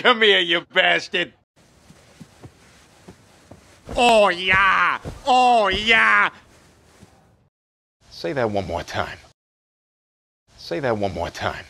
Come here, you bastard. Oh, yeah. Oh, yeah. Say that one more time. Say that one more time.